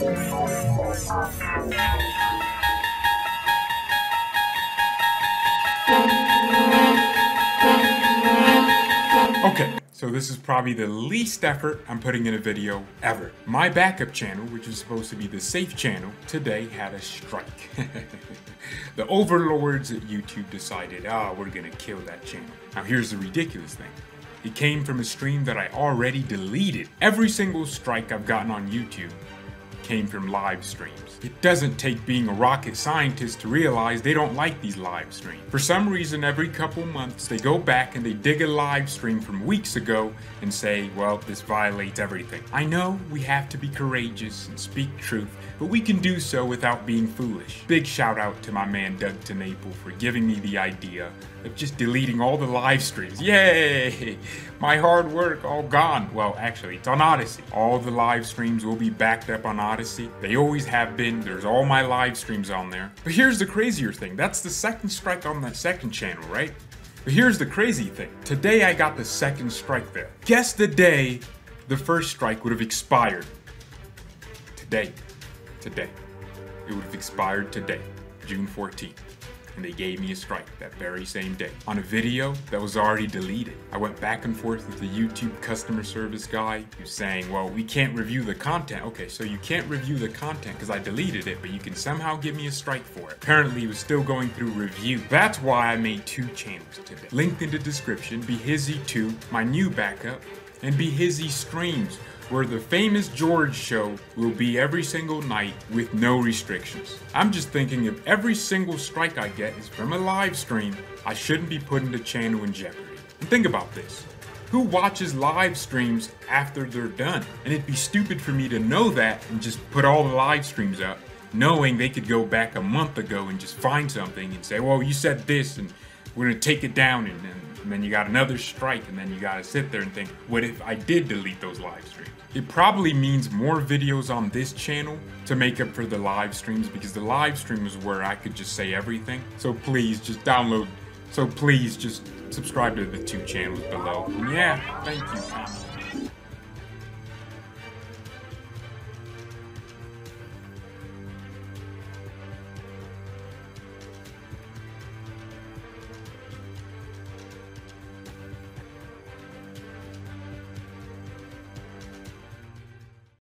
Okay, so this is probably the least effort I'm putting in a video ever. My backup channel, which was supposed to be the safe channel, today had a strike. the overlords at YouTube decided, ah, oh, we're gonna kill that channel. Now here's the ridiculous thing. It came from a stream that I already deleted. Every single strike I've gotten on YouTube came from live streams. It doesn't take being a rocket scientist to realize they don't like these live streams. For some reason, every couple months, they go back and they dig a live stream from weeks ago and say, well, this violates everything. I know we have to be courageous and speak truth, but we can do so without being foolish. Big shout out to my man Doug TenNapel for giving me the idea of just deleting all the live streams. Yay! My hard work all gone. Well, actually, it's on Odysee. All the live streams will be backed up on Odysee. They always have been. There's all my live streams on there. But here's the crazier thing. That's the second strike on the second channel, right? But here's the crazy thing. Today I got the second strike there. Guess the day the first strike would have expired. Today. Today. It would have expired today, June 14th and they gave me a strike that very same day on a video that was already deleted. I went back and forth with the YouTube customer service guy who's saying, well, we can't review the content. Okay, so you can't review the content because I deleted it, but you can somehow give me a strike for it. Apparently, it was still going through review. That's why I made two channels today. Linked in the description, Behizy 2, my new backup, and Behizy Streams, where the famous George show will be every single night with no restrictions. I'm just thinking if every single strike I get is from a live stream, I shouldn't be putting the channel in jeopardy. And think about this. Who watches live streams after they're done? And it'd be stupid for me to know that and just put all the live streams up, knowing they could go back a month ago and just find something and say, well, you said this and we're gonna take it down and, and, then you got another strike and then you gotta sit there and think, what if I did delete those live streams? It probably means more videos on this channel to make up for the live streams because the live stream is where I could just say everything. So please just download. So please just subscribe to the two channels below. And yeah, thank you,